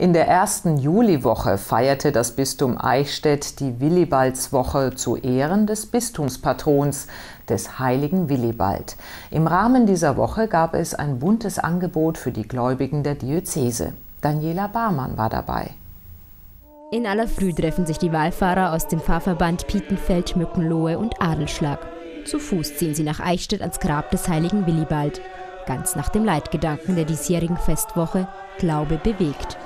In der ersten Juliwoche feierte das Bistum Eichstätt die Willibaldswoche zu Ehren des Bistumspatrons, des heiligen Willibald. Im Rahmen dieser Woche gab es ein buntes Angebot für die Gläubigen der Diözese. Daniela Barmann war dabei. In aller Früh treffen sich die Wallfahrer aus dem Pfarrverband Pietenfeld, Mückenlohe und Adelschlag. Zu Fuß ziehen sie nach Eichstätt ans Grab des heiligen Willibald. Ganz nach dem Leitgedanken der diesjährigen Festwoche Glaube bewegt.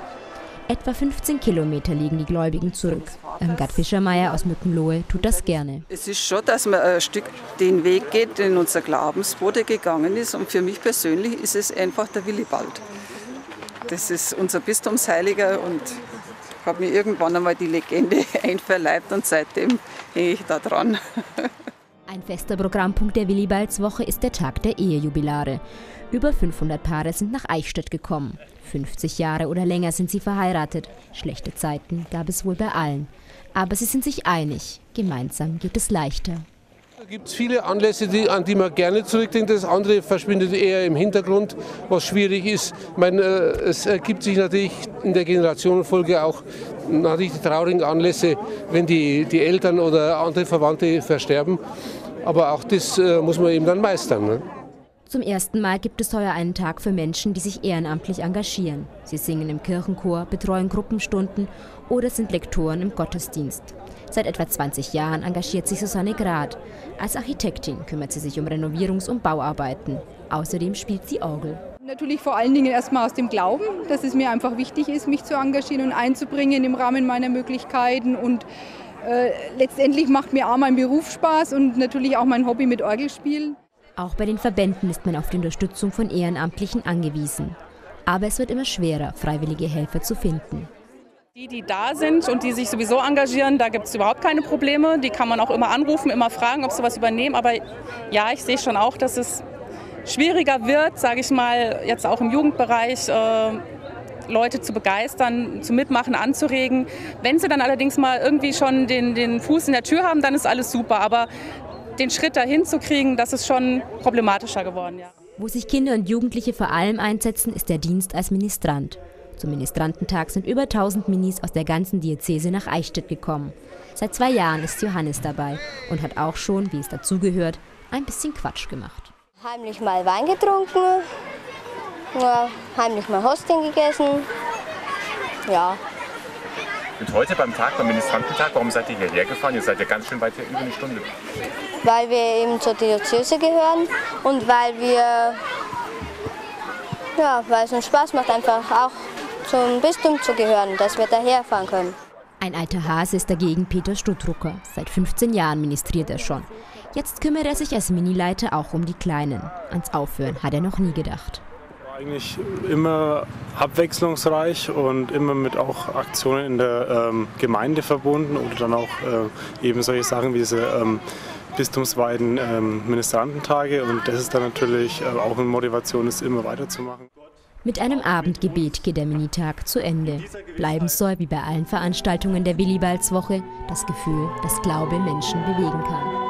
Etwa 15 Kilometer liegen die Gläubigen zurück. Irmgard Fischermeier aus Mückenlohe tut das gerne. Es ist schon, dass man ein Stück den Weg geht, den unser Glaubensbruder gegangen ist. Und für mich persönlich ist es einfach der Willibald. Das ist unser Bistumsheiliger und ich habe mir irgendwann einmal die Legende einverleibt und seitdem hänge ich da dran. Ein fester Programmpunkt der Willibaldswoche ist der Tag der Ehejubilare. Über 500 Paare sind nach Eichstätt gekommen. 50 Jahre oder länger sind sie verheiratet. Schlechte Zeiten gab es wohl bei allen. Aber sie sind sich einig. Gemeinsam geht es leichter. Da gibt es viele Anlässe, die, an die man gerne zurückdenkt. Das andere verschwindet eher im Hintergrund, was schwierig ist. Meine, äh, es ergibt sich natürlich in der Generationenfolge auch natürlich die traurigen Anlässe, wenn die, die Eltern oder andere Verwandte versterben. Aber auch das äh, muss man eben dann meistern. Ne? Zum ersten Mal gibt es heuer einen Tag für Menschen, die sich ehrenamtlich engagieren. Sie singen im Kirchenchor, betreuen Gruppenstunden oder sind Lektoren im Gottesdienst. Seit etwa 20 Jahren engagiert sich Susanne Grad. Als Architektin kümmert sie sich um Renovierungs- und Bauarbeiten. Außerdem spielt sie Orgel. Natürlich vor allen Dingen erstmal aus dem Glauben, dass es mir einfach wichtig ist, mich zu engagieren und einzubringen im Rahmen meiner Möglichkeiten. Und äh, letztendlich macht mir auch mein Beruf Spaß und natürlich auch mein Hobby mit Orgelspielen. Auch bei den Verbänden ist man auf die Unterstützung von Ehrenamtlichen angewiesen. Aber es wird immer schwerer, freiwillige Helfer zu finden. Die, die da sind und die sich sowieso engagieren, da gibt es überhaupt keine Probleme. Die kann man auch immer anrufen, immer fragen, ob sie was übernehmen. Aber ja, ich sehe schon auch, dass es schwieriger wird, sage ich mal, jetzt auch im Jugendbereich. Äh, Leute zu begeistern, zu mitmachen, anzuregen. Wenn sie dann allerdings mal irgendwie schon den, den Fuß in der Tür haben, dann ist alles super. Aber den Schritt dahin zu kriegen, das ist schon problematischer geworden. Ja. Wo sich Kinder und Jugendliche vor allem einsetzen, ist der Dienst als Ministrant. Zum Ministrantentag sind über 1000 Minis aus der ganzen Diözese nach Eichstätt gekommen. Seit zwei Jahren ist Johannes dabei und hat auch schon, wie es dazugehört, ein bisschen Quatsch gemacht. Heimlich mal Wein getrunken, ja, heimlich mal Hosting gegessen. Ja, und heute beim Tag, beim Ministrantentag, warum seid ihr hierher gefahren? Ihr seid ja ganz schön weit hier, über eine Stunde. Weil wir eben zur Diözese gehören und weil wir, ja, weil es uns Spaß macht, einfach auch zum Bistum zu gehören, dass wir daher fahren können. Ein alter Hase ist dagegen Peter Stuttrucker. Seit 15 Jahren ministriert er schon. Jetzt kümmert er sich als Minileiter auch um die Kleinen. Ans Aufhören hat er noch nie gedacht. Eigentlich immer abwechslungsreich und immer mit auch Aktionen in der ähm, Gemeinde verbunden oder dann auch äh, eben solche Sachen wie diese ähm, bistumsweiten ähm, Ministrantentage und das ist dann natürlich äh, auch eine Motivation, es immer weiterzumachen. Mit einem Abendgebet geht der Minitag zu Ende. Bleiben soll, wie bei allen Veranstaltungen der Willibaldswoche, das Gefühl, dass Glaube Menschen bewegen kann.